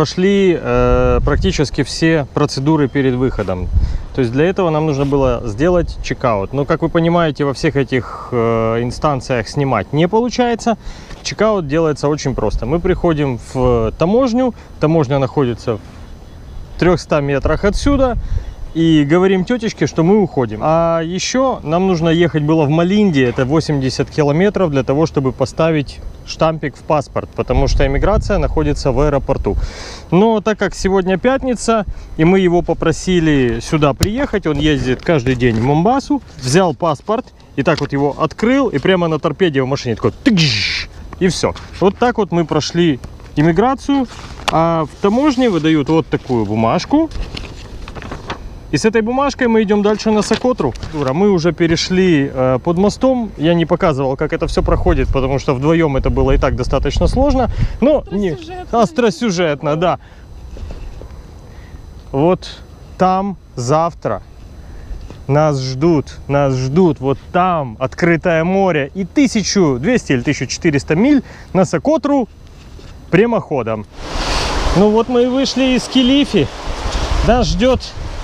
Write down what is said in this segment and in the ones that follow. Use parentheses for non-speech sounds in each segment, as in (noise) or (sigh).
прошли э, практически все процедуры перед выходом. То есть для этого нам нужно было сделать чекаут. Но, как вы понимаете, во всех этих э, инстанциях снимать не получается. Чекаут делается очень просто. Мы приходим в таможню, таможня находится в 300 метрах отсюда, и говорим тетечке, что мы уходим. А еще нам нужно ехать было в Малинде, это 80 километров, для того, чтобы поставить штампик в паспорт, потому что иммиграция находится в аэропорту. Но так как сегодня пятница, и мы его попросили сюда приехать, он ездит каждый день в Момбасу, взял паспорт, и так вот его открыл, и прямо на торпеде в машине такой и все. Вот так вот мы прошли иммиграцию, а в таможне выдают вот такую бумажку, и с этой бумажкой мы идем дальше на Сокотру. Мы уже перешли э, под мостом. Я не показывал, как это все проходит, потому что вдвоем это было и так достаточно сложно. Но не остросюжетно, да. Вот там завтра нас ждут, нас ждут вот там открытое море и 1200 или 1400 миль на Сокотру прямоходом. Ну вот мы и вышли из Килифи. Нас ждет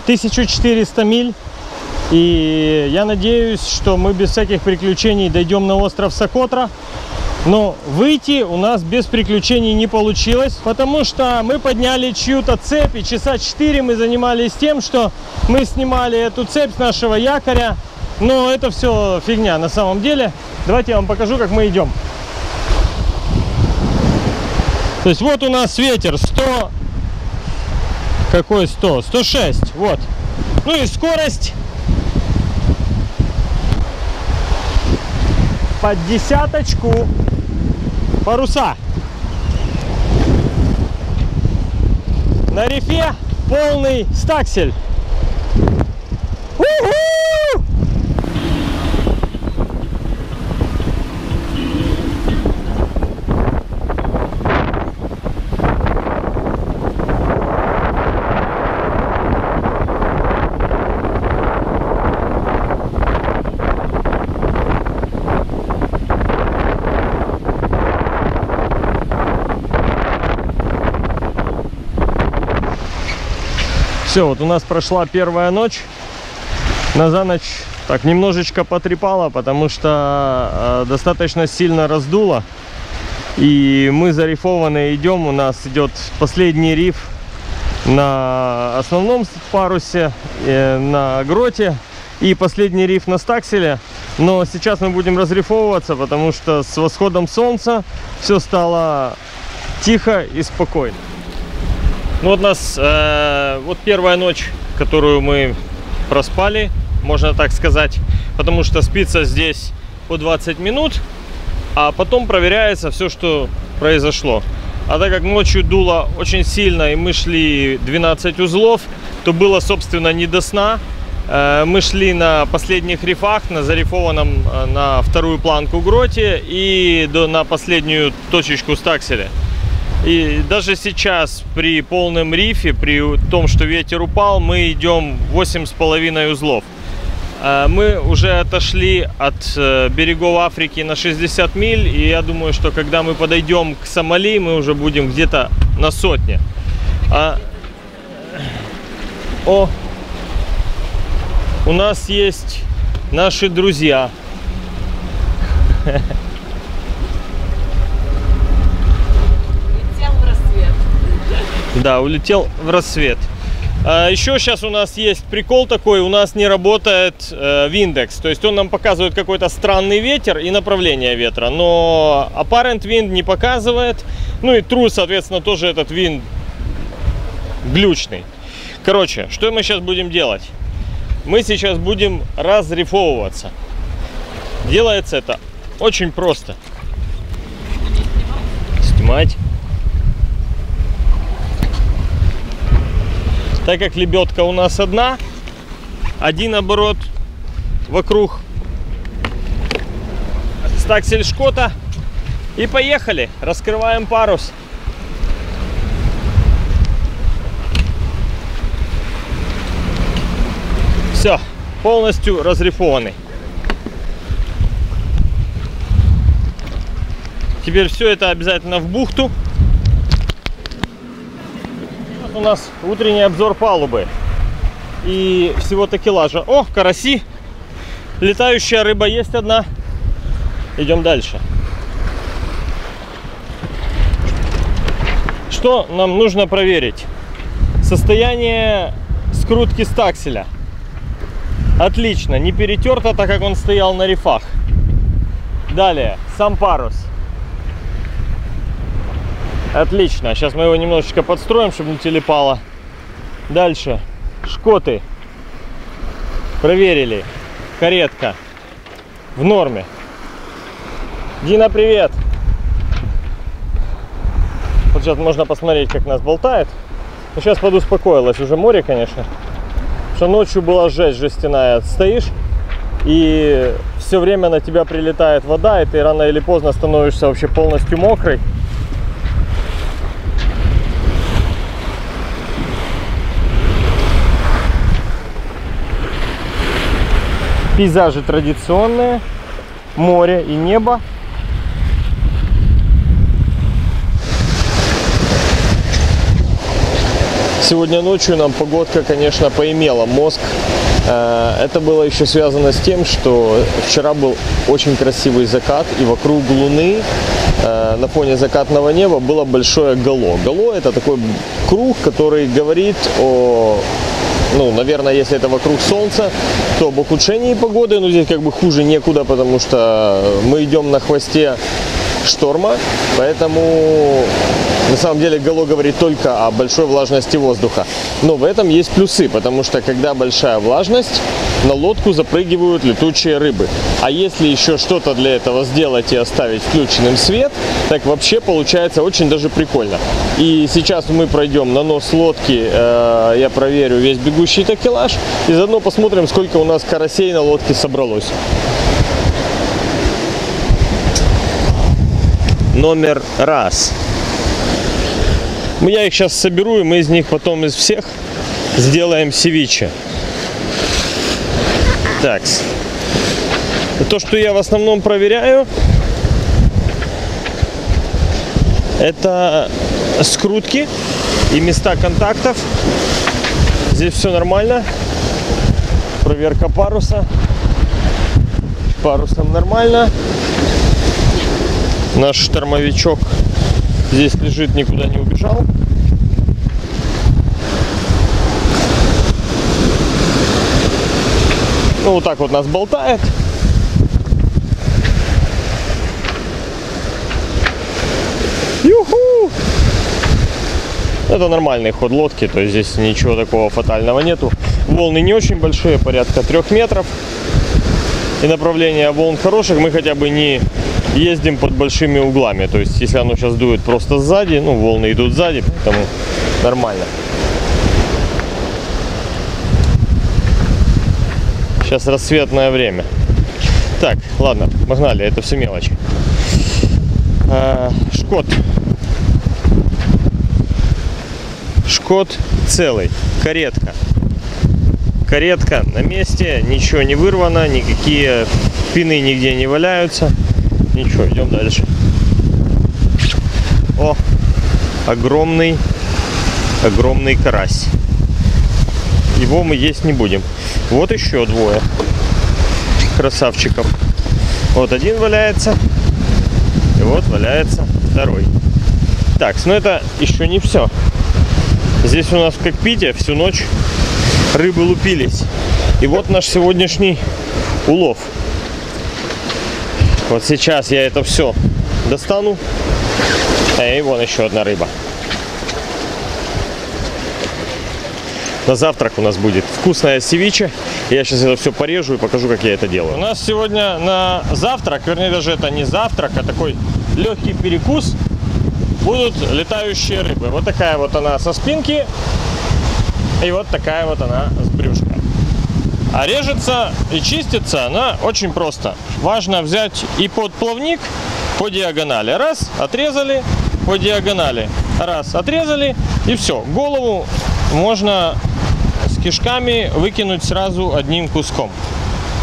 1400 миль. И я надеюсь, что мы без всяких приключений дойдем на остров Сокотра. Но выйти у нас без приключений не получилось, потому что мы подняли чью-то цепь, и часа 4 мы занимались тем, что мы снимали эту цепь с нашего якоря. Но это все фигня на самом деле. Давайте я вам покажу, как мы идем. То есть вот у нас ветер 100 какой 100? 106. Вот. Ну и скорость под десяточку. Паруса. На рифе полный стаксель. У-ху! Все, вот у нас прошла первая ночь. На за ночь так немножечко потрепало, потому что э, достаточно сильно раздуло. И мы зарифованные идем. У нас идет последний риф на основном парусе, э, на гроте. И последний риф на стакселе. Но сейчас мы будем разрифовываться, потому что с восходом солнца все стало тихо и спокойно. Ну вот нас, э, вот первая ночь, которую мы проспали, можно так сказать, потому что спится здесь по 20 минут, а потом проверяется все, что произошло. А так как ночью дуло очень сильно, и мы шли 12 узлов, то было, собственно, не до сна. Э, мы шли на последних рифах, на зарифованном э, на вторую планку гроте и до, на последнюю точечку стакселя. И даже сейчас при полном рифе, при том, что ветер упал, мы идем 8,5 узлов. А, мы уже отошли от э, берегов Африки на 60 миль, и я думаю, что когда мы подойдем к Сомали, мы уже будем где-то на сотне. А... О, у нас есть наши друзья. (laughs) Да, улетел в рассвет. А еще сейчас у нас есть прикол такой, у нас не работает э, Windex, то есть он нам показывает какой-то странный ветер и направление ветра, но Apparent Wind не показывает, ну и True, соответственно, тоже этот Wind глючный. Короче, что мы сейчас будем делать? Мы сейчас будем разрифовываться. Делается это очень просто. Снимать. Так как лебедка у нас одна, один оборот вокруг стаксель шкота. И поехали. Раскрываем парус. Все, полностью разрифованный. Теперь все это обязательно в бухту. У нас утренний обзор палубы и всего такелажа. О, караси! Летающая рыба есть одна. Идем дальше. Что нам нужно проверить? Состояние скрутки стакселя. Отлично, не перетерто, так как он стоял на рифах. Далее, сам парус. Отлично, сейчас мы его немножечко подстроим, чтобы не телепало. Дальше, шкоты. Проверили. Каретка. В норме. Дина, привет! Вот сейчас можно посмотреть, как нас болтает. Но сейчас подуспокоилось. Уже море, конечно. Что ночью была жесть жестяная. Стоишь, и все время на тебя прилетает вода, и ты рано или поздно становишься вообще полностью мокрый. Пейзажи традиционные, море и небо. Сегодня ночью нам погодка, конечно, поимела мозг. Э, это было еще связано с тем, что вчера был очень красивый закат, и вокруг Луны э, на фоне закатного неба было большое гало. Гало это такой круг, который говорит о ну, наверное, если это вокруг Солнца, то об ухудшении погоды, ну, здесь как бы хуже некуда, потому что мы идем на хвосте шторма, поэтому на самом деле Гало говорит только о большой влажности воздуха. Но в этом есть плюсы, потому что когда большая влажность, на лодку запрыгивают летучие рыбы. А если еще что-то для этого сделать и оставить включенным свет, так вообще получается очень даже прикольно. И сейчас мы пройдем на нос лодки, э, я проверю весь бегущий такелаж и заодно посмотрим, сколько у нас карасей на лодке собралось. Номер раз. Я их сейчас соберу, и мы из них потом из всех сделаем севиче. Так. То, что я в основном проверяю, это скрутки и места контактов. Здесь все нормально. Проверка паруса. Парусом нормально. Наш штормовичок здесь лежит, никуда не убежал. Вот так вот нас болтает. Юху! Это нормальный ход лодки, то есть здесь ничего такого фатального нету. Волны не очень большие, порядка трех метров. И направление волн хороших, мы хотя бы не ездим под большими углами. То есть, если оно сейчас дует просто сзади, ну, волны идут сзади, поэтому нормально. Сейчас рассветное время. Так, ладно, погнали, это все мелочи. А, шкот. Шкот целый. Каретка. Каретка на месте, ничего не вырвано, никакие пины нигде не валяются. Ничего, идем дальше. О, огромный, огромный карась. Его мы есть не будем. Вот еще двое красавчиков. Вот один валяется, и вот валяется второй. Так, ну это еще не все. Здесь у нас в кокпите всю ночь рыбы лупились. И вот наш сегодняшний улов. Вот сейчас я это все достану. И вон еще одна рыба. На завтрак у нас будет вкусная севиче. Я сейчас это все порежу и покажу, как я это делаю. У нас сегодня на завтрак, вернее даже это не завтрак, а такой легкий перекус, будут летающие рыбы. Вот такая вот она со спинки и вот такая вот она с брюшка. А режется и чистится она очень просто. Важно взять и под плавник по диагонали. Раз, отрезали по диагонали. Раз, отрезали и все. Голову можно кишками выкинуть сразу одним куском.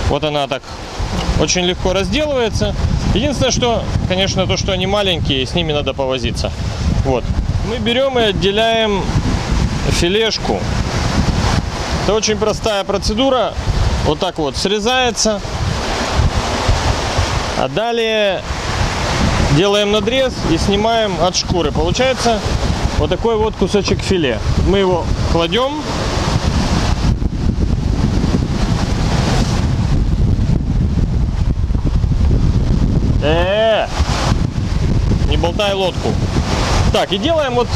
Вот она так очень легко разделывается. Единственное, что, конечно, то, что они маленькие, с ними надо повозиться. Вот. Мы берем и отделяем филешку. Это очень простая процедура. Вот так вот срезается. А далее делаем надрез и снимаем от шкуры. Получается вот такой вот кусочек филе. Мы его кладем. Э -э -э! Не болтай лодку. Так, и делаем вот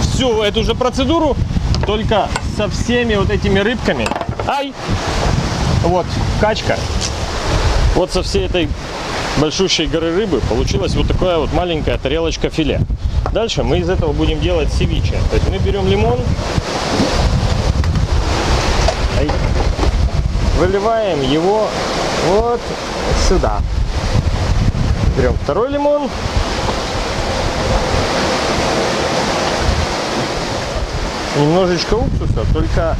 всю эту же процедуру, только со всеми вот этими рыбками. Ай! Вот, качка. Вот со всей этой большущей горы рыбы получилась вот такая вот маленькая тарелочка филе. Дальше мы из этого будем делать севиче. То есть мы берем лимон, выливаем его вот сюда. Берем второй лимон. Немножечко уксуса, только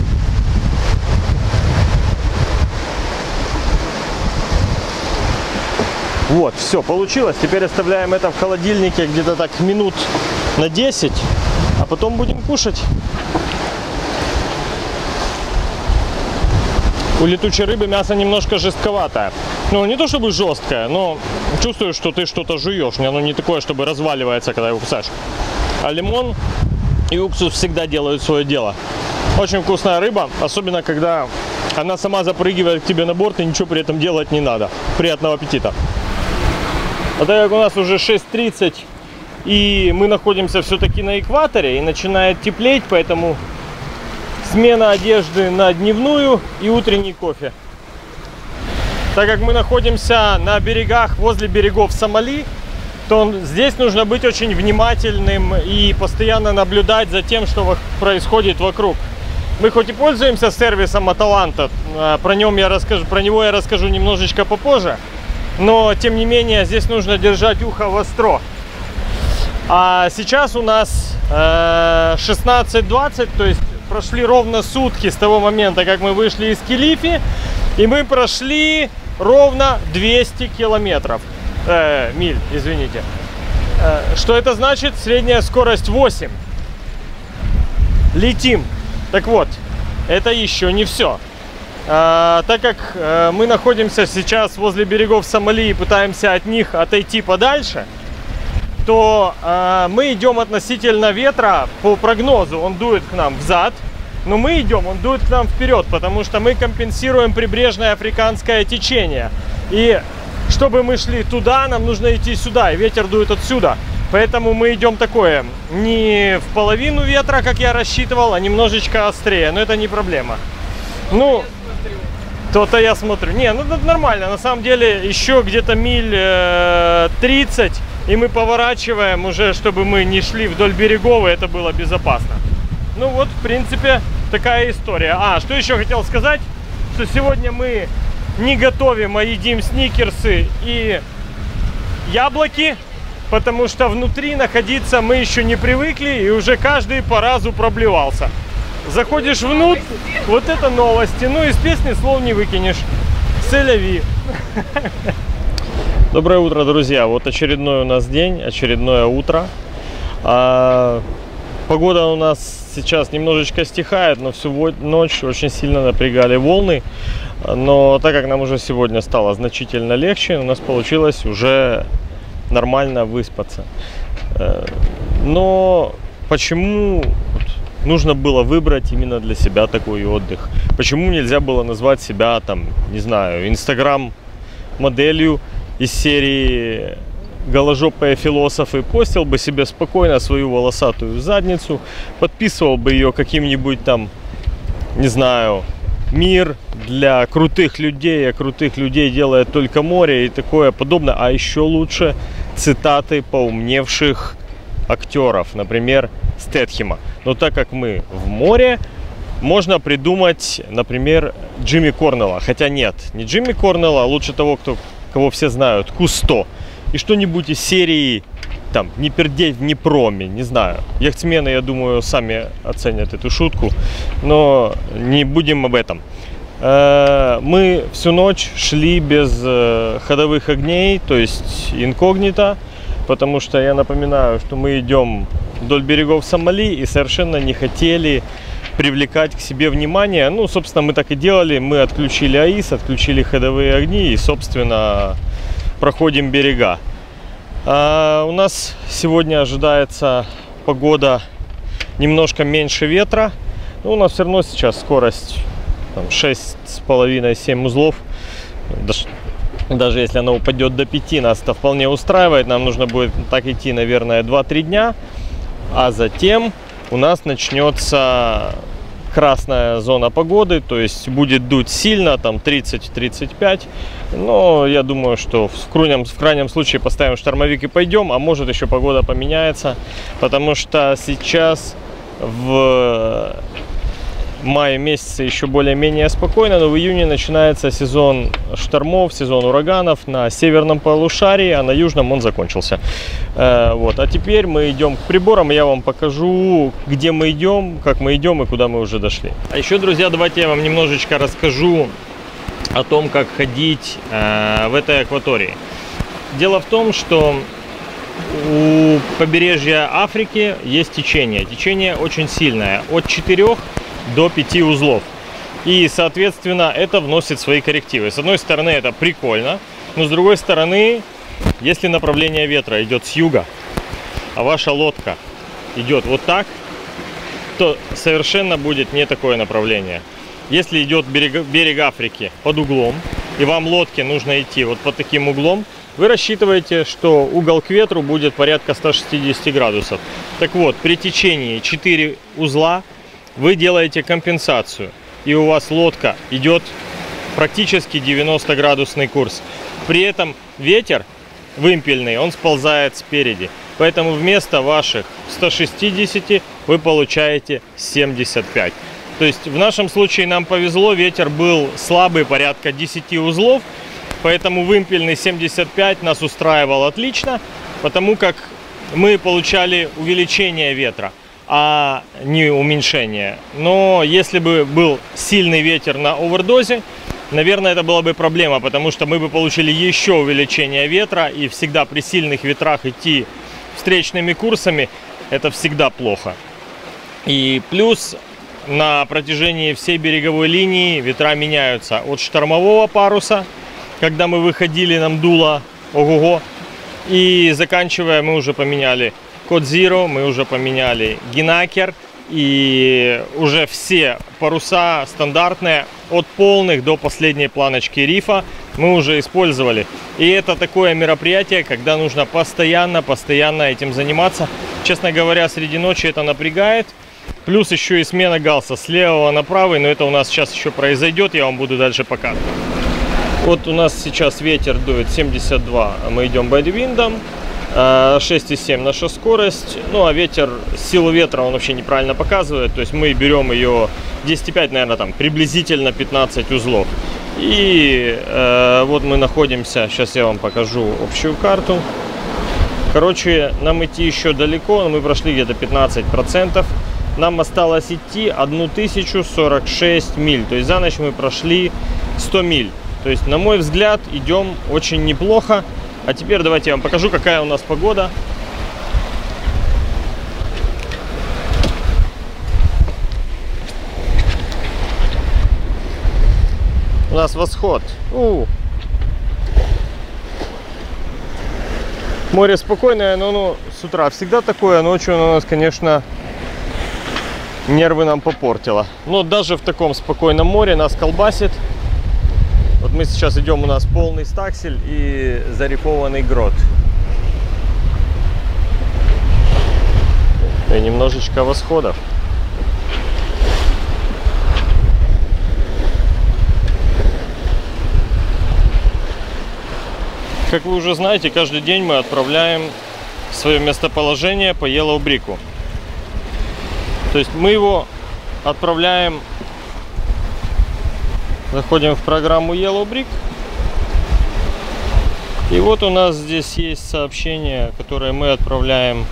Вот, все, получилось. Теперь оставляем это в холодильнике где-то так минут на 10, а потом будем кушать. У летучей рыбы мясо немножко жестковатое. Ну, не то чтобы жесткое, но чувствую, что ты что-то жуешь. Оно не такое, чтобы разваливается, когда его кусаешь. А лимон и уксус всегда делают свое дело. Очень вкусная рыба, особенно когда она сама запрыгивает к тебе на борт и ничего при этом делать не надо. Приятного аппетита! А так как у нас уже 6.30 и мы находимся все-таки на экваторе и начинает теплеть, поэтому смена одежды на дневную и утренний кофе. Так как мы находимся на берегах, возле берегов Сомали, то здесь нужно быть очень внимательным и постоянно наблюдать за тем, что происходит вокруг. Мы хоть и пользуемся сервисом Аталанта, а, про, нем я расскажу, про него я расскажу немножечко попозже, но тем не менее здесь нужно держать ухо востро. А сейчас у нас э, 16.20, то есть прошли ровно сутки с того момента, как мы вышли из Килифи, и мы прошли ровно 200 километров, э, миль, извините. Э, что это значит? Средняя скорость 8. Летим. Так вот, это еще не все. А, так как а, мы находимся сейчас возле берегов Сомали и пытаемся от них отойти подальше, то а, мы идем относительно ветра по прогнозу. Он дует к нам взад, но мы идем, он дует к нам вперед, потому что мы компенсируем прибрежное африканское течение. И чтобы мы шли туда, нам нужно идти сюда, и ветер дует отсюда. Поэтому мы идем такое, не в половину ветра, как я рассчитывал, а немножечко острее, но это не проблема. Ну, то-то я смотрю. Не, ну это нормально. На самом деле еще где-то миль э, 30. И мы поворачиваем уже, чтобы мы не шли вдоль берегов, и это было безопасно. Ну вот, в принципе, такая история. А, что еще хотел сказать? Что сегодня мы не готовим, а едим сникерсы и яблоки. Потому что внутри находиться мы еще не привыкли, и уже каждый по разу проблевался. Заходишь внутрь, вот это новости. Ну, песни слов не выкинешь. Селяви. (laughs) Доброе утро, друзья. Вот очередной у нас день, очередное утро. А, погода у нас сейчас немножечко стихает, но всю ночь очень сильно напрягали волны. Но так как нам уже сегодня стало значительно легче, у нас получилось уже нормально выспаться. Э, но почему нужно было выбрать именно для себя такой отдых. Почему нельзя было назвать себя там, не знаю, инстаграм моделью из серии голожопые философы, постил бы себе спокойно свою волосатую задницу, подписывал бы ее каким-нибудь там, не знаю, мир для крутых людей, а крутых людей делает только море и такое подобное. А еще лучше цитаты поумневших актеров, например, Стэтхема. Но так как мы в море, можно придумать, например, Джимми Корнелла. Хотя нет, не Джимми Корнелла, а лучше того, кто, кого все знают, Кусто. И что-нибудь из серии там, не пердей в Непроме, не знаю. Яхтсмены, я думаю, сами оценят эту шутку, но не будем об этом. Э, мы всю ночь шли без э, ходовых огней, то есть инкогнито, потому что я напоминаю, что мы идем вдоль берегов Сомали и совершенно не хотели привлекать к себе внимание. Ну, собственно, мы так и делали. Мы отключили АИС, отключили ходовые огни и, собственно, проходим берега. А у нас сегодня ожидается погода немножко меньше ветра. Но у нас все равно сейчас скорость 6,5-7 узлов. Даже, даже если она упадет до 5, нас это вполне устраивает. Нам нужно будет так идти, наверное, 2-3 дня. А затем у нас начнется красная зона погоды, то есть будет дуть сильно, там 30-35. Но я думаю, что в крайнем, в крайнем случае поставим штормовик и пойдем, а может еще погода поменяется, потому что сейчас в мае месяце еще более-менее спокойно, но в июне начинается сезон штормов, сезон ураганов на северном полушарии, а на южном он закончился. Э, вот. А теперь мы идем к приборам, я вам покажу, где мы идем, как мы идем и куда мы уже дошли. А еще, друзья, давайте я вам немножечко расскажу о том, как ходить э, в этой акватории. Дело в том, что у побережья Африки есть течение. Течение очень сильное. От 4 до 5 узлов. И, соответственно, это вносит свои коррективы. С одной стороны, это прикольно, но с другой стороны, если направление ветра идет с юга, а ваша лодка идет вот так, то совершенно будет не такое направление. Если идет берег, берег Африки под углом, и вам лодке нужно идти вот под таким углом, вы рассчитываете, что угол к ветру будет порядка 160 градусов. Так вот, при течении 4 узла вы делаете компенсацию, и у вас лодка идет практически 90 градусный курс. При этом ветер вымпельный, он сползает спереди. Поэтому вместо ваших 160 вы получаете 75. То есть в нашем случае нам повезло, ветер был слабый, порядка 10 узлов. Поэтому вымпельный 75 нас устраивал отлично, потому как мы получали увеличение ветра а не уменьшение. Но если бы был сильный ветер на овердозе, наверное, это была бы проблема, потому что мы бы получили еще увеличение ветра, и всегда при сильных ветрах идти встречными курсами, это всегда плохо. И плюс на протяжении всей береговой линии ветра меняются от штормового паруса, когда мы выходили, нам дуло, ого-го, и заканчивая мы уже поменяли Код Zero мы уже поменяли Гинакер. И уже все паруса стандартные, от полных до последней планочки рифа мы уже использовали. И это такое мероприятие, когда нужно постоянно, постоянно этим заниматься. Честно говоря, среди ночи это напрягает. Плюс еще и смена галса с левого на правый, но это у нас сейчас еще произойдет, я вам буду дальше показывать. Вот у нас сейчас ветер дует 72, а мы идем бэдвиндом. 6,7 наша скорость. Ну, а ветер, силу ветра он вообще неправильно показывает. То есть мы берем ее 10,5, наверное, там приблизительно 15 узлов. И э, вот мы находимся, сейчас я вам покажу общую карту. Короче, нам идти еще далеко, но мы прошли где-то 15%. Нам осталось идти 1046 миль. То есть за ночь мы прошли 100 миль. То есть, на мой взгляд, идем очень неплохо. А теперь давайте я вам покажу, какая у нас погода. У нас восход. У. Море спокойное, но ну, с утра всегда такое, ночью оно у нас, конечно, нервы нам попортило. Но даже в таком спокойном море нас колбасит. Вот мы сейчас идем, у нас полный стаксель и зарифованный грот. И немножечко восходов. Как вы уже знаете, каждый день мы отправляем свое местоположение по Yellow Brick. То есть мы его отправляем Заходим в программу Yellow Brick. И вот у нас здесь есть сообщение, которое мы отправляем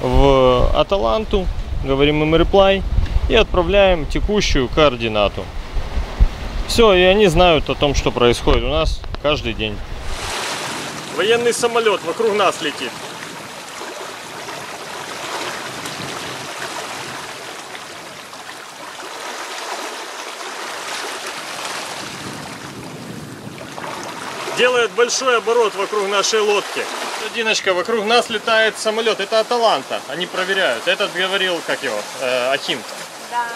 в Аталанту. Говорим им reply и отправляем текущую координату. Все, и они знают о том, что происходит у нас каждый день. Военный самолет вокруг нас летит. Делает большой оборот вокруг нашей лодки. Диночка, вокруг нас летает самолет. Это Аталанта. Они проверяют. Этот говорил, как его, э, Ахим. Да.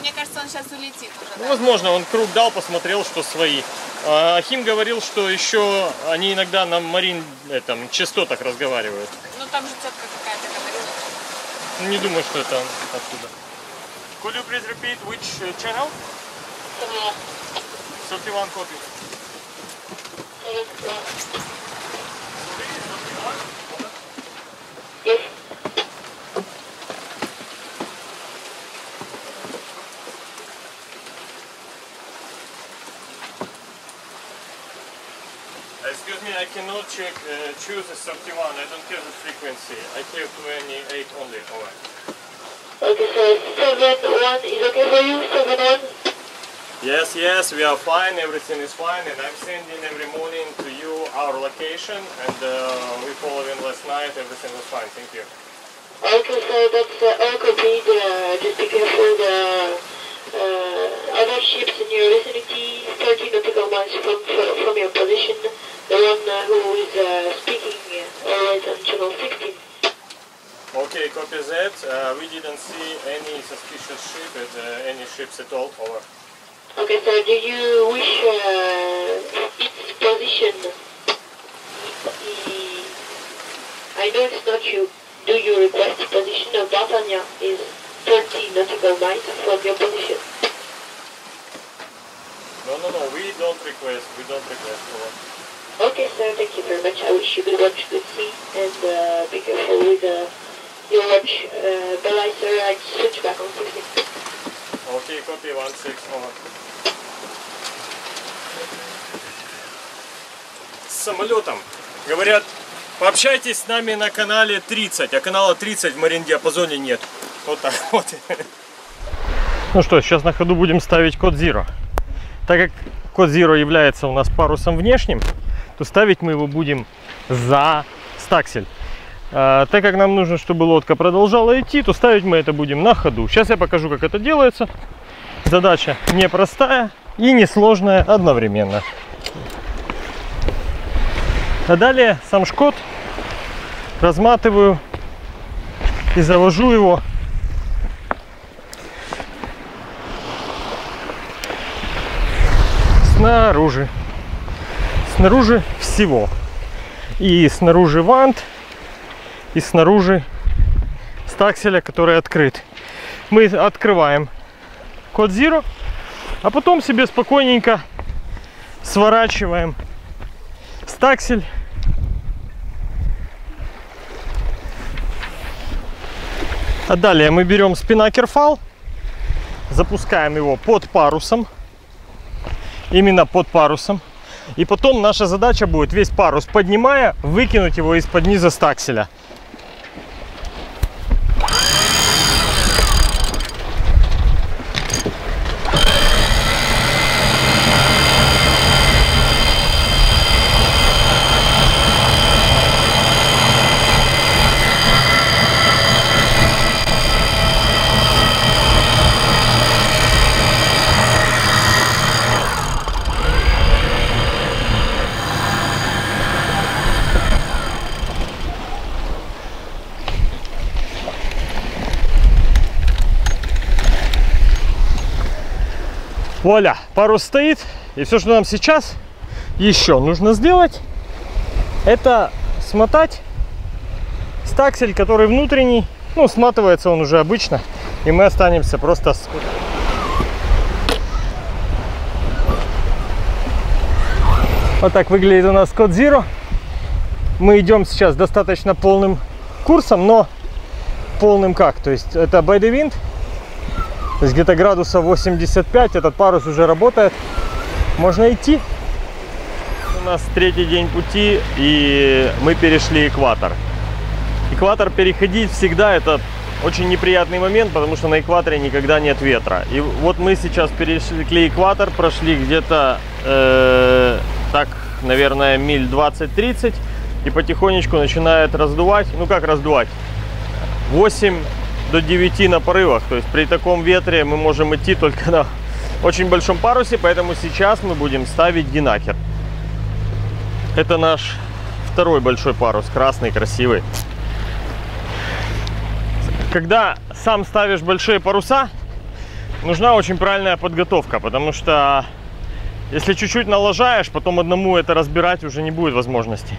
Мне кажется, он сейчас улетит уже. Ну, да. возможно, он круг дал, посмотрел, что свои. А Ахим говорил, что еще они иногда на марин этом, частотах разговаривают. Ну там же тетка какая-то говорила. Не думаю, что это оттуда. Could you please repeat which uh, channel? 31 copy. Excuse me, I cannot check, uh, choose a 31. I don't care the frequency. I care 28 only. Alright. Okay, so seven one is okay for you? Seven one? Yes, yes, we are fine. Everything is fine, and I'm sending every morning to you our location, and uh, we following last night. Everything was fine. Thank you. Okay, so that's uh, all copied. Uh, just be careful the uh, other ships in your vicinity, 30 nautical miles from, from, from your position. The one uh, who is uh, speaking uh, always on channel 16. Okay, copy that. Uh, we didn't see any suspicious ship, at, uh, any ships at all. Over. Okay, so do you wish uh, its position? I know it's not you. Do you request the position of D'Artagnan is 30 nautical miles from your position? No, no, no. We don't request. We don't request. Over. Okay, sir, thank you very much. I wish you good watch, good sea, and uh, be careful with uh, your watch. Uh, bye bye, sir. I switch back on 16. Okay, copy one six. Over. Самолетом. Говорят, пообщайтесь с нами на канале 30, а канала 30 в Марин диапазоне нет. Вот так (laughs) вот. Ну что, сейчас на ходу будем ставить код Zero. Так как код Zero является у нас парусом внешним, то ставить мы его будем за стаксель. А, так как нам нужно, чтобы лодка продолжала идти, то ставить мы это будем на ходу. Сейчас я покажу, как это делается. Задача непростая и несложная одновременно. А далее сам шкот разматываю и завожу его снаружи. Снаружи всего. И снаружи вант, и снаружи стакселя, который открыт. Мы открываем код Zero, а потом себе спокойненько сворачиваем стаксель. А далее мы берем спинакер фал, запускаем его под парусом, именно под парусом. И потом наша задача будет весь парус поднимая, выкинуть его из-под низа стакселя. Вуаля, парус стоит. И все, что нам сейчас еще нужно сделать, это смотать стаксель, который внутренний. Ну, сматывается он уже обычно. И мы останемся просто с... Вот так выглядит у нас код Zero. Мы идем сейчас достаточно полным курсом, но полным как? То есть это by the wind, то есть где-то градусов 85, этот парус уже работает. Можно идти. У нас третий день пути, и мы перешли экватор. Экватор переходить всегда это очень неприятный момент, потому что на экваторе никогда нет ветра. И вот мы сейчас перешли экватор, прошли где-то э, так, наверное, миль 20-30, и потихонечку начинает раздувать. Ну как раздувать? 8 до 9 на порывах. То есть при таком ветре мы можем идти только на очень большом парусе, поэтому сейчас мы будем ставить динакер. Это наш второй большой парус, красный, красивый. Когда сам ставишь большие паруса, нужна очень правильная подготовка, потому что если чуть-чуть налажаешь, потом одному это разбирать уже не будет возможности.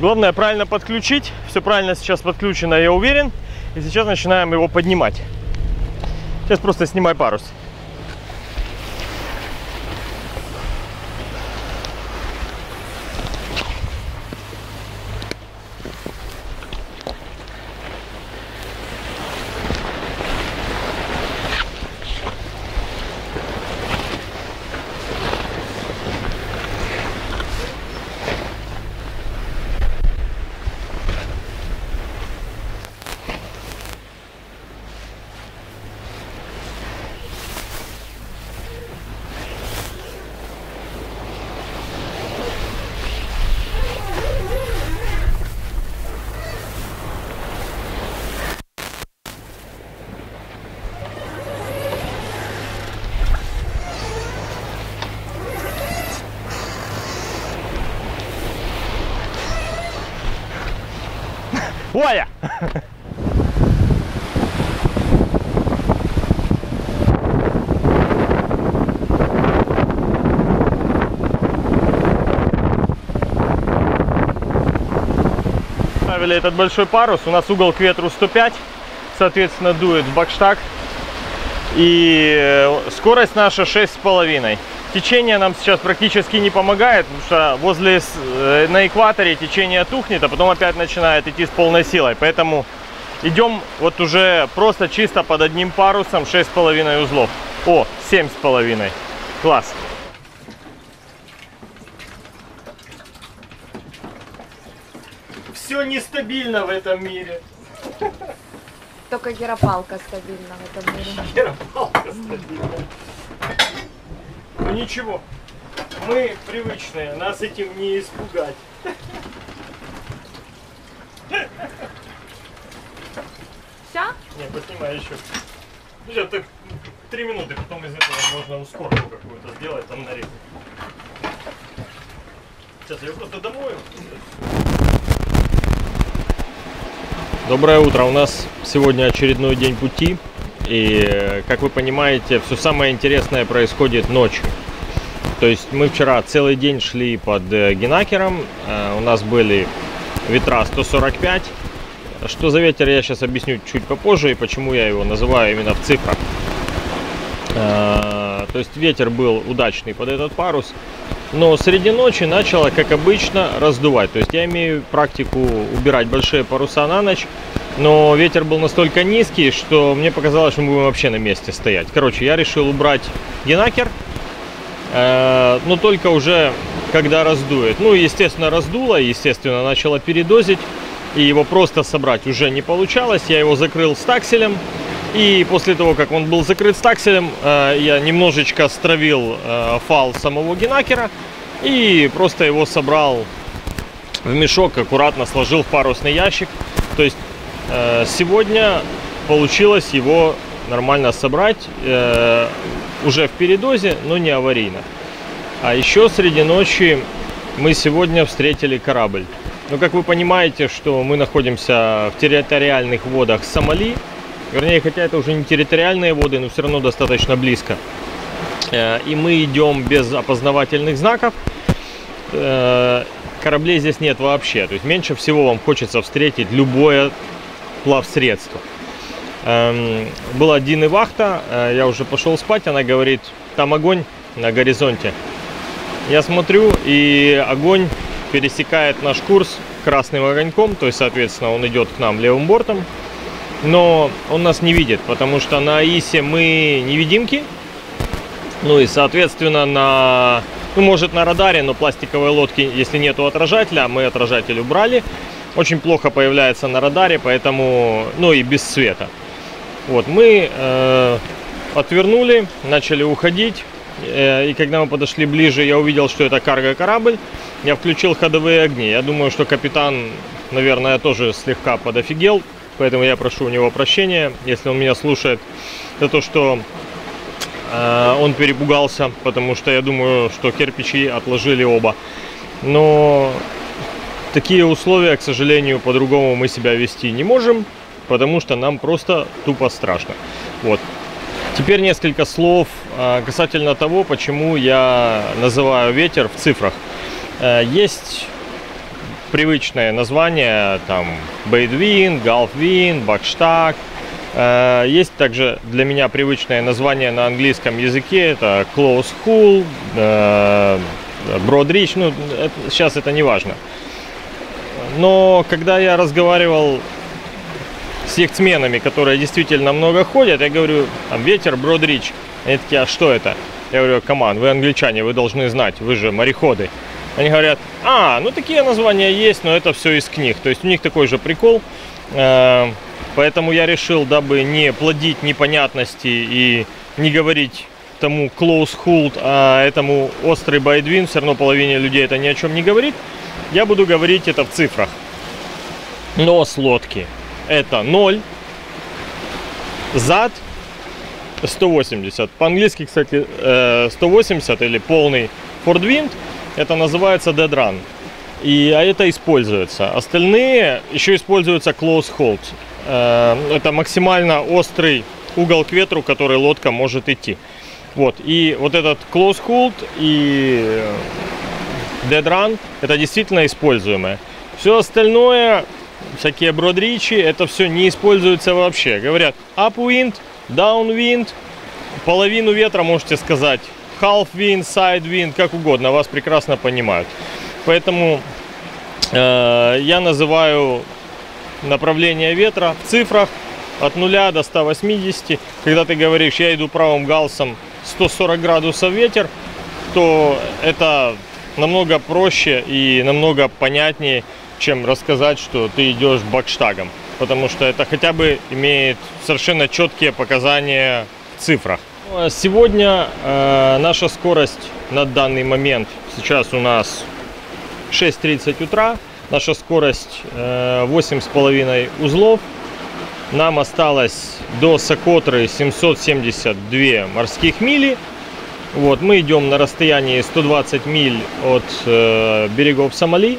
Главное правильно подключить. Все правильно сейчас подключено, я уверен. И сейчас начинаем его поднимать. Сейчас просто снимай парус. Оля! Ставили этот большой парус. У нас угол к ветру 105. Соответственно, дует в бакштаг. И э, скорость наша 6,5. Течение нам сейчас практически не помогает, потому что возле э, на экваторе течение тухнет, а потом опять начинает идти с полной силой. Поэтому идем вот уже просто чисто под одним парусом 6,5 узлов. О, 7,5. Класс. Все нестабильно в этом мире. Только геропалка стабильна в этом мире. Геропалка стабильная. Ну ничего, мы привычные, нас этим не испугать. Все? Не, поснимай еще. Ну, сейчас так три минуты, потом из этого можно ускорку какую-то сделать, там нарезать. Сейчас я ее просто домою. Доброе утро, у нас сегодня очередной день пути. И, как вы понимаете, все самое интересное происходит ночью. То есть мы вчера целый день шли под э, Генакером, э, у нас были ветра 145. Что за ветер, я сейчас объясню чуть попозже и почему я его называю именно в цифрах. Э, То есть ветер был удачный под этот парус, но среди ночи начало, как обычно, раздувать. То есть я имею практику убирать большие паруса на ночь, но ветер был настолько низкий, что мне показалось, что мы будем вообще на месте стоять. Короче, я решил убрать генакер, э, но только уже когда раздует. Ну, естественно, раздуло, естественно, начало передозить, и его просто собрать уже не получалось. Я его закрыл стакселем, и после того, как он был закрыт стакселем, э, я немножечко стравил э, фал самого генакера и просто его собрал в мешок, аккуратно сложил в парусный ящик. То есть э, сегодня получилось его нормально собрать уже в передозе, но не аварийно. А еще среди ночи мы сегодня встретили корабль. Но как вы понимаете, что мы находимся в территориальных водах Сомали, вернее, хотя это уже не территориальные воды, но все равно достаточно близко. Э, И мы идем без опознавательных знаков. Э, Кораблей здесь нет вообще. То есть меньше всего вам хочется встретить любое плавсредство. Эм, Была Дина вахта, э, я уже пошел спать, она говорит, там огонь на горизонте. Я смотрю, и огонь пересекает наш курс красным огоньком, то есть, соответственно, он идет к нам левым бортом. Но он нас не видит, потому что на ИСе мы невидимки. Ну и, соответственно, на, ну, может, на радаре, но пластиковой лодки, если нету отражателя, мы отражатель убрали. Очень плохо появляется на радаре, поэтому, ну и без света. Вот, мы э, отвернули, начали уходить. Э, и когда мы подошли ближе, я увидел, что это карго-корабль. Я включил ходовые огни. Я думаю, что капитан, наверное, тоже слегка подофигел. Поэтому я прошу у него прощения, если он меня слушает, за то, что э, он перепугался, потому что я думаю, что кирпичи отложили оба. но такие условия, к сожалению, по-другому мы себя вести не можем, потому что нам просто тупо страшно. Вот. Теперь несколько слов а, касательно того, почему я называю ветер в цифрах. Э, Есть привычное название, там, Бейдвин, Галфвин, Бакштаг. Э, Есть также для меня привычное название на английском языке, это Close Hull, э, Broadreach, ну, это- сейчас это не важно. Но когда я разговаривал с яхтсменами, которые действительно много ходят, я говорю, там, ветер, Broadreach. Они такие, а что это? Я говорю, команд, вы англичане, вы должны знать, вы же мореходы. Они говорят, а, ну такие названия есть, но это все из книг. То есть у них такой же прикол. Э, Поэтому я решил, дабы не плодить непонятности и не говорить тому close hold, а этому острый байдвин, все равно половине людей это ни о чем не говорит, я буду говорить это в цифрах. Нос лодки это 0, зад 180. По-английски, кстати, э, 180 или полный Ford Wind, это называется dead run. И, а это используется. Остальные еще используются close hold. Э, это максимально острый угол к ветру, который лодка может идти. Вот. И вот этот close hold и э, dead run, это действительно используемое. Все остальное, всякие бродричи, это все не используется вообще. Говорят upwind, downwind, половину ветра можете сказать, half wind, side wind, как угодно, вас прекрасно понимают. Поэтому э, я называю направление ветра в цифрах от 0 до 180. Когда ты говоришь, я иду правым галсом 140 градусов ветер, то это намного проще и намного понятнее, чем рассказать, что ты идешь бакштагом. Потому что это хотя бы имеет совершенно четкие показания в цифрах. А Сегодня э, наша скорость на данный момент сейчас у нас 6.30 утра. Наша скорость э, 8,5 узлов. Нам осталось до Сокотры 772 морских мили. Вот, мы идем на расстоянии 120 миль от э, берегов Сомали.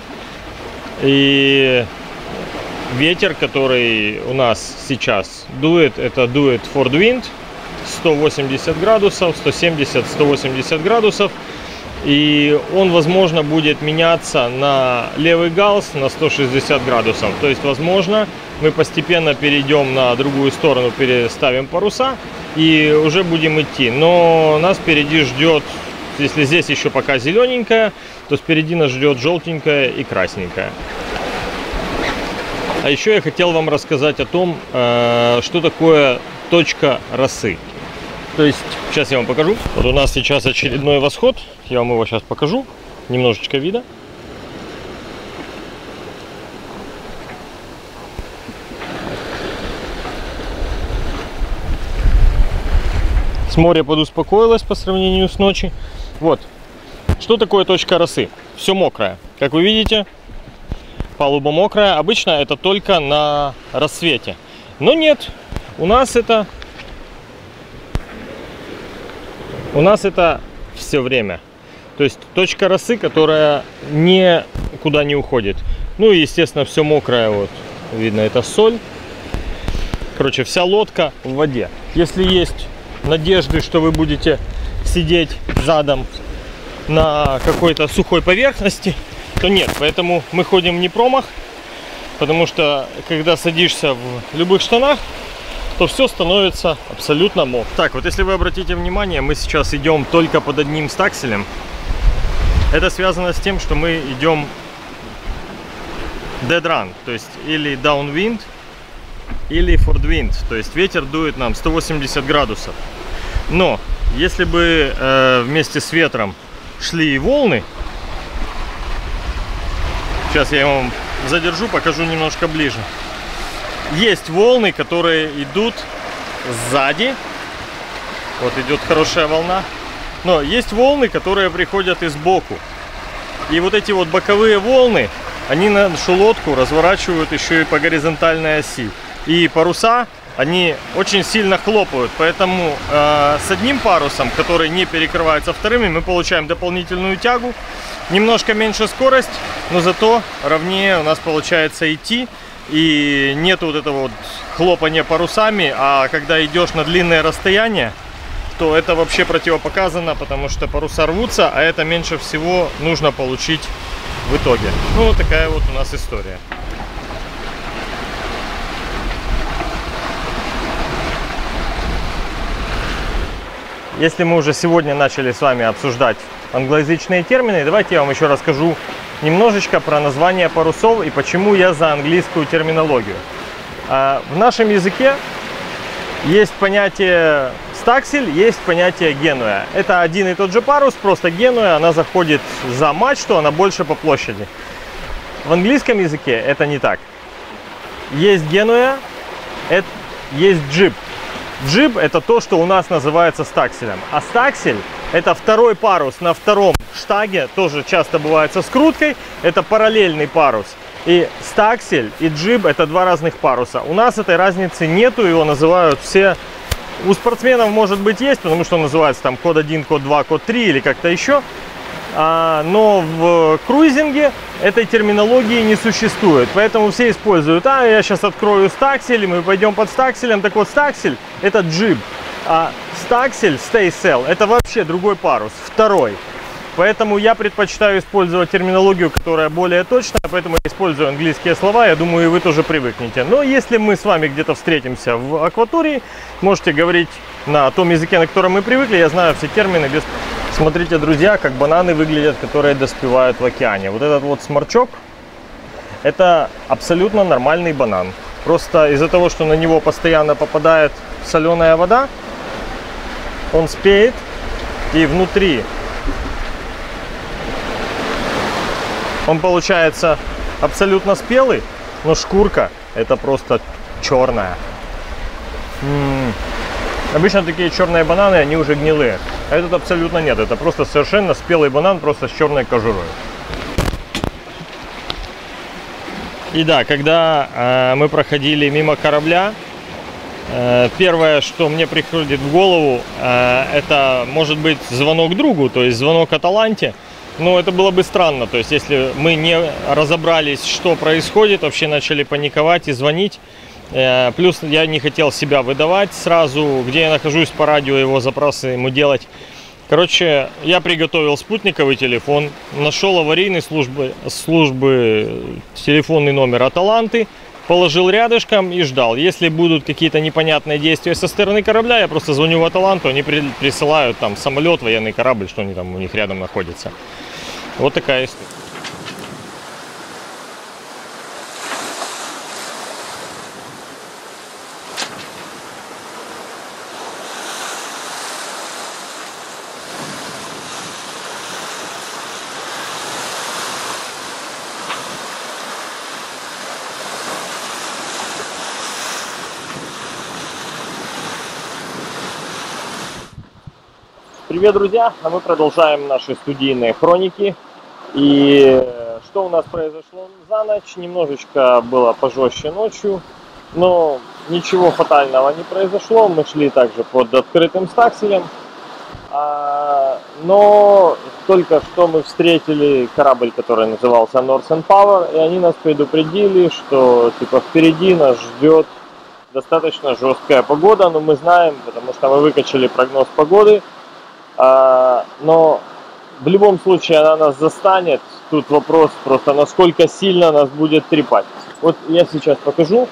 И ветер, который у нас сейчас дует, это дует Ford Wind 180 градусов, 170, 180 градусов. И он, возможно, будет меняться на левый галс на 160 градусов. То есть, возможно, мы постепенно перейдем на другую сторону, переставим паруса и уже будем идти. Но нас впереди ждет, если здесь еще пока зелененькая, то впереди нас ждет желтенькая и красненькая. А еще я хотел вам рассказать о том, э, что такое точка росы. То есть, сейчас я вам покажу. Вот у нас сейчас очередной восход. Я вам его сейчас покажу. Немножечко вида. С моря подуспокоилось по сравнению с ночи. Вот. Что такое точка росы? Все мокрое. Как вы видите, палуба мокрая. Обычно это только на рассвете. Но нет, у нас это у нас это все время. То есть точка росы, которая никуда не уходит. Ну и, естественно, все мокрое. Вот видно, это соль. Короче, вся лодка в воде. Если есть надежды, что вы будете сидеть задом на какой-то сухой поверхности, то нет. Поэтому мы ходим в непромах, потому что когда садишься в любых штанах, то все становится абсолютно мокрым. Так, вот если вы обратите внимание, мы сейчас идем только под одним стакселем. Это связано с тем, что мы идем dead run, то есть или downwind, или forward то есть ветер дует нам 180 градусов. Но если бы э, вместе с ветром шли и волны, сейчас я вам задержу, покажу немножко ближе. Есть волны, которые идут сзади. Вот идет хорошая волна. Но есть волны, которые приходят и сбоку. И вот эти вот боковые волны, они нашу лодку разворачивают еще и по горизонтальной оси. И паруса они очень сильно хлопают. Поэтому э, с одним парусом, который не перекрывается вторыми, мы получаем дополнительную тягу. Немножко меньше скорость, но зато ровнее у нас получается идти. И нет вот этого вот хлопания парусами, а когда идешь на длинное расстояние, то это вообще противопоказано, потому что паруса рвутся, а это меньше всего нужно получить в итоге. Ну, вот такая вот у нас история. Если мы уже сегодня начали с вами обсуждать англоязычные термины, давайте я вам еще расскажу немножечко про название парусов и почему я за английскую терминологию. А, В нашем языке есть понятие стаксель, есть понятие генуя. Это один и тот же парус, просто генуя, она заходит за мачту, она больше по площади. В английском языке это не так. Есть генуя, есть джип. Джип это то, что у нас называется стакселем. А стаксель это второй парус на втором штаге, тоже часто бывает со скруткой. Это параллельный парус. И стаксель и джиб это два разных паруса. У нас этой разницы нету, его называют все... У спортсменов может быть есть, потому что он называется там код 1, код 2, код 3 или как-то еще. А, но в круизинге этой терминологии не существует. Поэтому все используют, а я сейчас открою стаксель, и мы пойдем под стакселем. Так вот, стаксель это джиб, а стаксель, staysail, это вообще другой парус, второй. Поэтому я предпочитаю использовать терминологию, которая более точная, поэтому я использую английские слова, я думаю, и вы тоже привыкнете. Но если мы с вами где-то встретимся в акватории, можете говорить на том языке, на котором мы привыкли, я знаю все термины без... Смотрите, друзья, как бананы выглядят, которые доспевают в океане. Вот этот вот сморчок, это абсолютно нормальный банан. Просто из-за того, что на него постоянно попадает соленая вода, он спеет, и внутри он получается абсолютно спелый, но шкурка это просто черная. М-м. Обычно такие черные бананы, они уже гнилые. А этот абсолютно нет. Это просто совершенно спелый банан, просто с черной кожурой. И да, когда э, мы проходили мимо корабля, первое, что мне приходит в голову, э, это может быть звонок другу, то есть звонок Аталанте. Но это было бы странно, то есть если мы не разобрались, что происходит, вообще начали паниковать и звонить. Э, Плюс я не хотел себя выдавать сразу, где я нахожусь по радио, его запросы ему делать. Короче, я приготовил спутниковый телефон, нашел аварийной службы, службы телефонный номер Аталанты, положил рядышком и ждал. Если будут какие-то непонятные действия со стороны корабля, я просто звоню в Аталанту, они при- присылают там самолет, военный корабль, что они там у них рядом находится. Вот такая история. Привет, друзья! А мы продолжаем наши студийные хроники. И что у нас произошло за ночь? Немножечко было пожестче ночью, но ничего фатального не произошло. Мы шли также под открытым стакселем. А, но только что мы встретили корабль, который назывался Northern Power, и они нас предупредили, что типа впереди нас ждет достаточно жесткая погода, но мы знаем, потому что мы выкачали прогноз погоды, но в любом случае она нас застанет. Тут вопрос просто, насколько сильно нас будет трепать. Вот я сейчас покажу.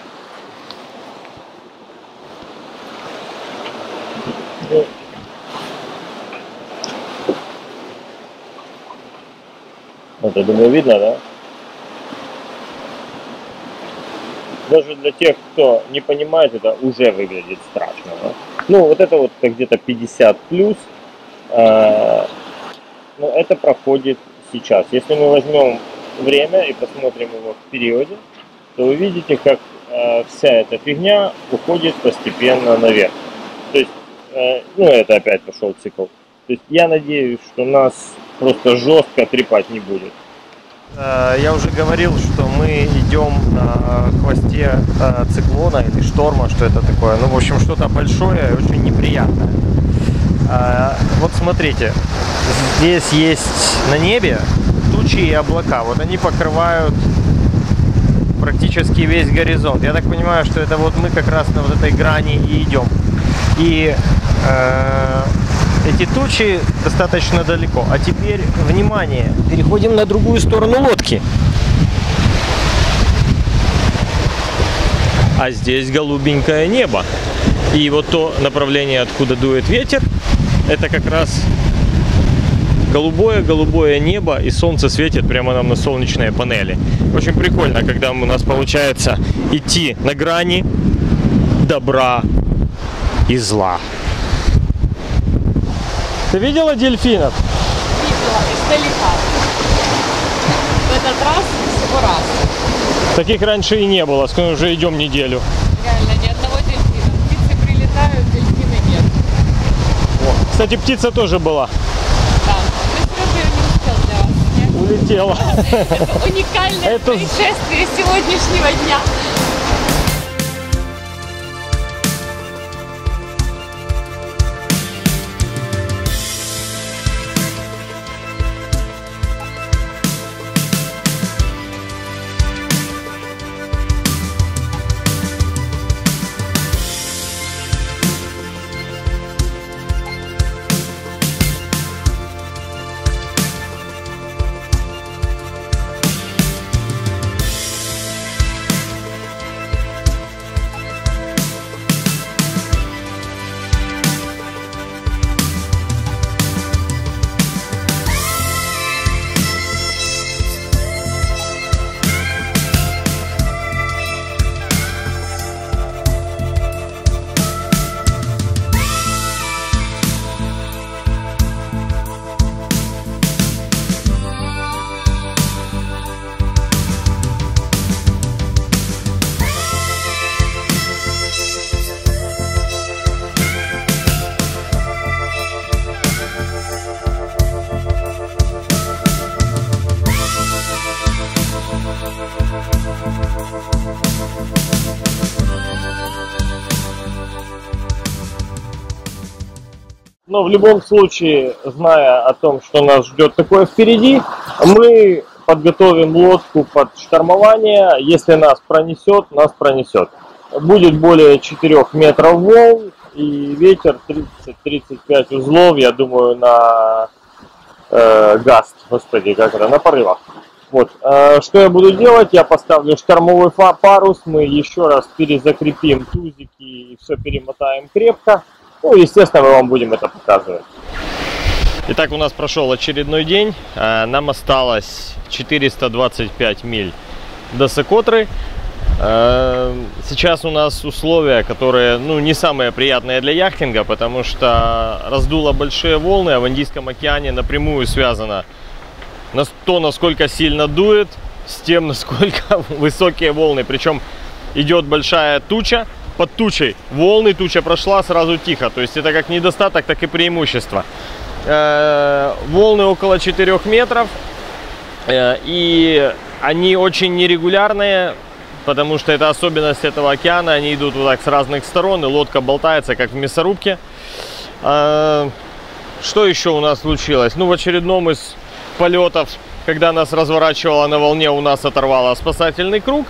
Вот, я думаю, видно, да? Даже для тех, кто не понимает, это уже выглядит страшно. Да? Ну, вот это вот где-то 50 плюс. Э, Но это проходит сейчас. Если мы возьмем время и посмотрим его в периоде, то вы видите, как э, вся эта фигня уходит постепенно наверх. То есть, э, ну это опять пошел цикл. То есть я надеюсь, что нас просто жестко трепать не будет. Я уже говорил, что мы идем на хвосте циклона или шторма, что это такое. Ну, в общем, что-то большое и очень неприятное. А, Вот смотрите, здесь есть на небе тучи и облака. Вот они покрывают практически весь горизонт. Я так понимаю, что это вот мы как раз на вот этой грани и идем. И э, эти тучи достаточно далеко. А теперь, внимание, переходим на другую сторону лодки. А здесь голубенькое небо. И вот то направление, откуда дует ветер, это как раз голубое-голубое небо, и солнце светит прямо нам на солнечные панели. Очень прикольно, когда у нас получается идти на грани добра и зла. Ты видела дельфинов? Видела издалека. В этот раз всего раз. Таких раньше и не было, сколько уже идем неделю. Реально, Кстати, птица тоже была. Да. Улетела. Это (laughs) уникальное Это- происшествие сегодняшнего дня. Но в любом случае, зная о том, что нас ждет такое впереди, мы подготовим лодку под штормование. Если нас пронесет, нас пронесет. Будет более 4 метров волн и ветер 30-35 узлов, я думаю, на э, гаст, господи, как это, на порывах. Вот. э, Что я буду делать? Я поставлю штормовой парус, мы еще раз перезакрепим тузики и все перемотаем крепко. Ну, естественно, мы вам будем это показывать. Итак, у нас прошел очередной день. Э, Нам осталось 425 миль до Сокотры. Э, Сейчас у нас условия, которые ну, не самые приятные для яхтинга, потому что раздуло большие волны, а в Индийском океане напрямую связано то, насколько сильно дует, с тем, (laughs) насколько высокие волны. Причем идет большая туча, под тучей волны, туча прошла, сразу тихо. То есть это как недостаток, так и преимущество. Э, Волны около 4 метров, э, и они очень нерегулярные, потому что это особенность этого океана. Они идут вот так с разных сторон, и лодка болтается, как в мясорубке. Э, Что еще у нас случилось? Ну, в очередном из полетов, когда нас разворачивало на волне, у нас оторвало спасательный круг.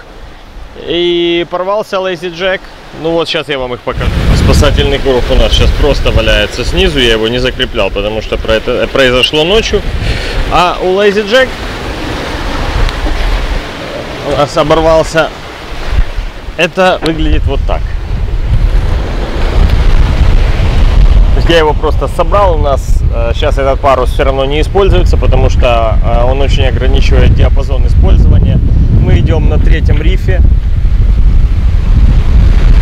И порвался Lazy Jack. Ну вот сейчас я вам их покажу. Спасательный круг у нас сейчас просто валяется снизу. Я его не закреплял, потому что про это произошло ночью. А у Lazy Jack у нас оборвался. Это выглядит вот так. То есть я его просто собрал. У нас э, сейчас этот парус все равно не используется, потому что э, он очень ограничивает диапазон использования. Мы идем на третьем рифе.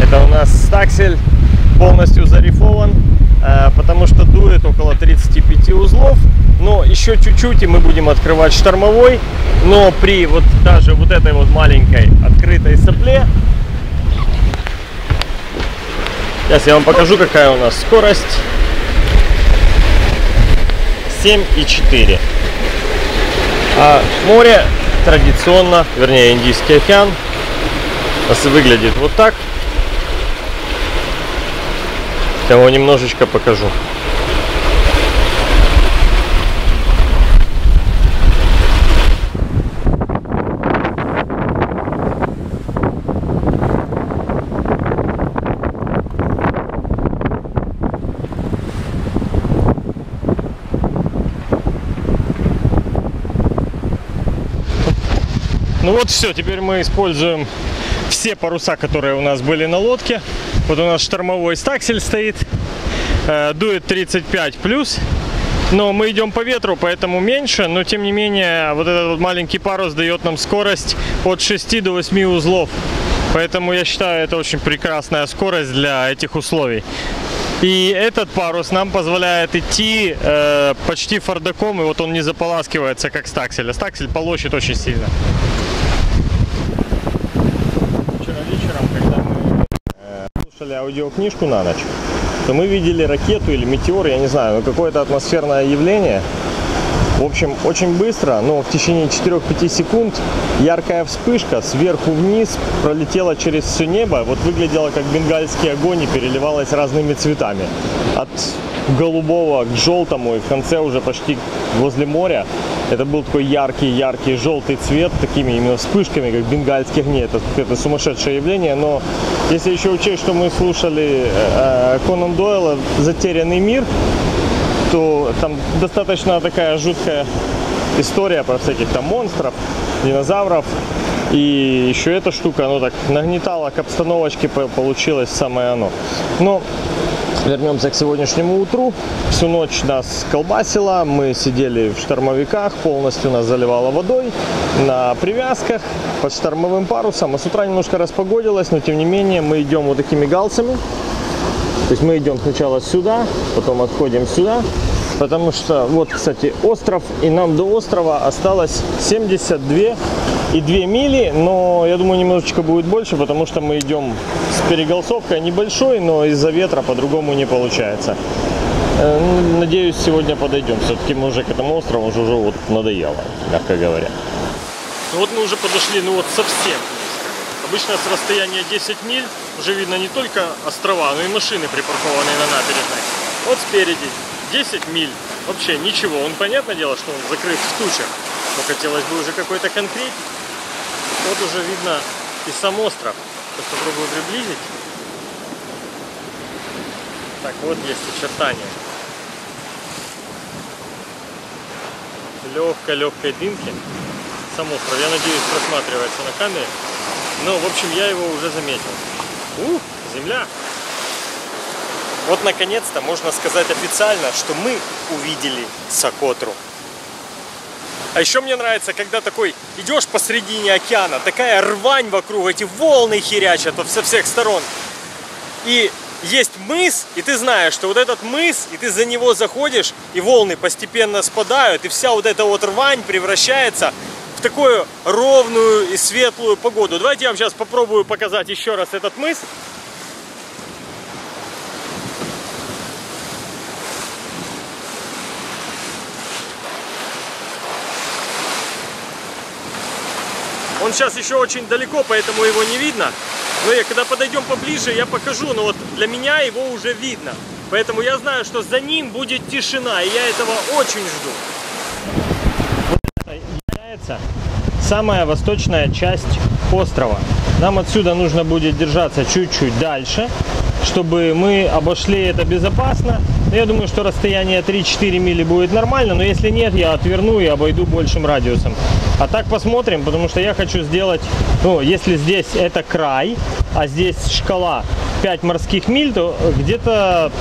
Это у нас стаксель полностью зарифован, э, потому что дует около 35 узлов. Но еще чуть-чуть и мы будем открывать штормовой. Но при вот даже вот этой вот маленькой открытой сопле Сейчас я вам покажу, какая у нас скорость. 7,4. А море традиционно, вернее, Индийский океан выглядит вот так. Я его немножечко покажу. Ну вот все, теперь мы используем все паруса, которые у нас были на лодке. Вот у нас штормовой стаксель стоит, э, дует 35 плюс. Но мы идем по ветру, поэтому меньше, но тем не менее вот этот вот маленький парус дает нам скорость от 6 до 8 узлов. Поэтому я считаю это очень прекрасная скорость для этих условий. И этот парус нам позволяет идти э, почти фордаком, и вот он не заполаскивается, как стаксель. А стаксель полощет очень сильно. Вчера вечером, когда мы слушали аудиокнижку на ночь, то мы видели ракету или метеор, я не знаю, ну какое-то атмосферное явление. В общем, очень быстро, но в течение 4-5 секунд яркая вспышка сверху вниз пролетела через все небо. Вот выглядела как бенгальский огонь и переливалась разными цветами. От голубого к желтому и в конце уже почти возле моря. Это был такой яркий-яркий желтый цвет, такими именно вспышками, как бенгальских огней. Это, это сумасшедшее явление, но если еще учесть, что мы слушали э, Конан Дойла «Затерянный мир», то там достаточно такая жуткая история про всяких там монстров, динозавров. И еще эта штука, ну так нагнетала к обстановочке, получилось самое оно. Но вернемся к сегодняшнему утру. Всю ночь нас колбасило, мы сидели в штормовиках, полностью нас заливало водой на привязках под штормовым парусом. А с утра немножко распогодилось, но тем не менее мы идем вот такими галсами. То есть мы идем сначала сюда, потом отходим сюда, потому что вот, кстати, остров, и нам до острова осталось 72 и 2 мили, но я думаю немножечко будет больше, потому что мы идем с переголсовкой небольшой, но из-за ветра по-другому не получается. Э, надеюсь, сегодня подойдем. Все-таки мы уже к этому острову уже, уже вот надоело, мягко говоря. Ну вот мы уже подошли, ну вот совсем Обычно с расстояния 10 миль уже видно не только острова, но и машины, припаркованные на набережной. Вот спереди 10 миль. Вообще ничего. Он, понятное дело, что он закрыт в тучах. Но хотелось бы уже какой-то конкрет. Вот уже видно и сам остров. Сейчас попробую приблизить. Так, вот есть очертания. Легкой-легкой дымки. Сам остров, я надеюсь, просматривается на камере. Ну, в общем, я его уже заметил. Ух, земля. Вот, наконец-то, можно сказать официально, что мы увидели Сокотру. А еще мне нравится, когда такой идешь посредине океана, такая рвань вокруг, эти волны херячат со всех сторон. И есть мыс, и ты знаешь, что вот этот мыс, и ты за него заходишь, и волны постепенно спадают, и вся вот эта вот рвань превращается в такую ровную и светлую погоду. Давайте я вам сейчас попробую показать еще раз этот мыс. Он сейчас еще очень далеко, поэтому его не видно. Но я, когда подойдем поближе, я покажу. Но вот для меня его уже видно. Поэтому я знаю, что за ним будет тишина. И я этого очень жду является самая восточная часть острова. Нам отсюда нужно будет держаться чуть-чуть дальше, чтобы мы обошли это безопасно. Я думаю, что расстояние 3-4 мили будет нормально, но если нет, я отверну и обойду большим радиусом. А так посмотрим, потому что я хочу сделать, ну, если здесь это край, а здесь шкала 5 морских миль, то где-то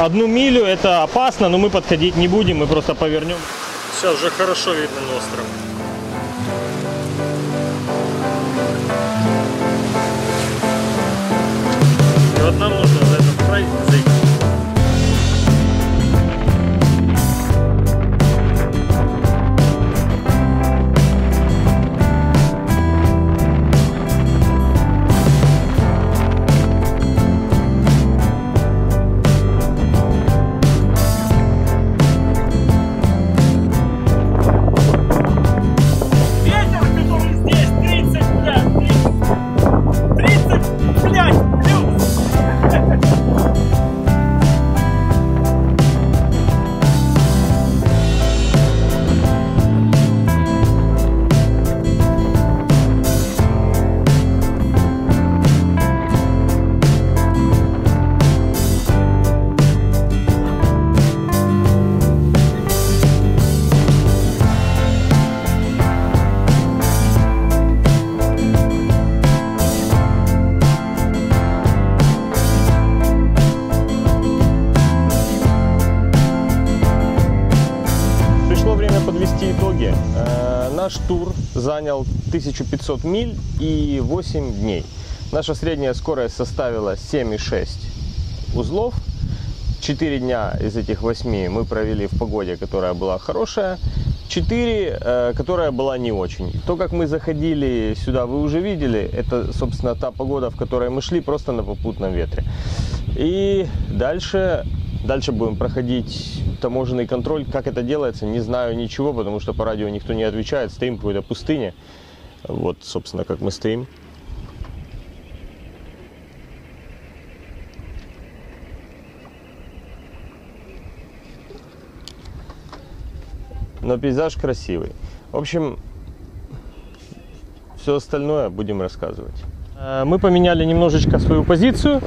одну милю это опасно, но мы подходить не будем, мы просто повернем. Сейчас уже хорошо видно остров. Занял 1500 миль и 8 дней. Наша средняя скорость составила 7,6 узлов. 4 дня из этих 8 мы провели в погоде, которая была хорошая. 4, э, которая была не очень. То, как мы заходили сюда, вы уже видели. Это, собственно, та погода, в которой мы шли, просто на попутном ветре. И дальше, дальше будем проходить таможенный контроль. Как это делается, не знаю ничего, потому что по радио никто не отвечает. Стоим в какой-то пустыне. Вот, собственно, как мы стоим. Но пейзаж красивый. В общем, все остальное будем рассказывать. Э, Мы поменяли немножечко свою позицию,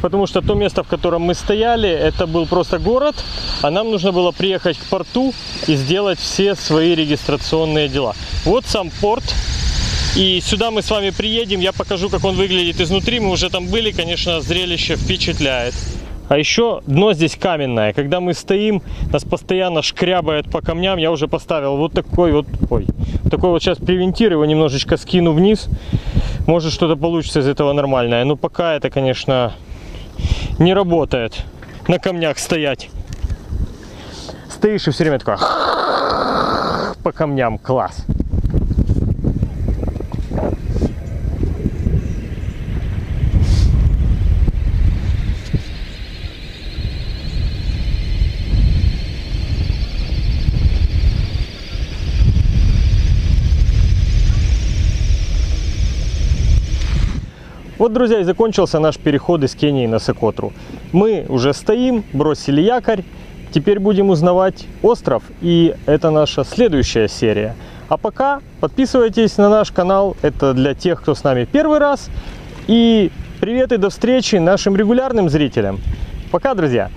потому что то место, в котором мы стояли, это был просто город, а нам нужно было приехать к порту и сделать все свои регистрационные дела. Вот сам порт, и сюда мы с вами приедем, я покажу, как он выглядит изнутри. Мы уже там были, конечно, зрелище впечатляет. А еще дно здесь каменное. Когда мы стоим, нас постоянно шкрябает по камням. Я уже поставил вот такой вот, ой, такой вот сейчас превентир, его немножечко скину вниз. Может что-то получится из этого нормальное. Но пока это, конечно, не работает на камнях стоять. Стоишь и все время такой по камням, класс. Вот, друзья, и закончился наш переход из Кении на Сокотру. Мы уже стоим, бросили якорь. Теперь будем узнавать остров, и это наша следующая серия. А пока подписывайтесь на наш канал, это для тех, кто с нами первый раз. И привет и до встречи нашим регулярным зрителям. Пока, друзья!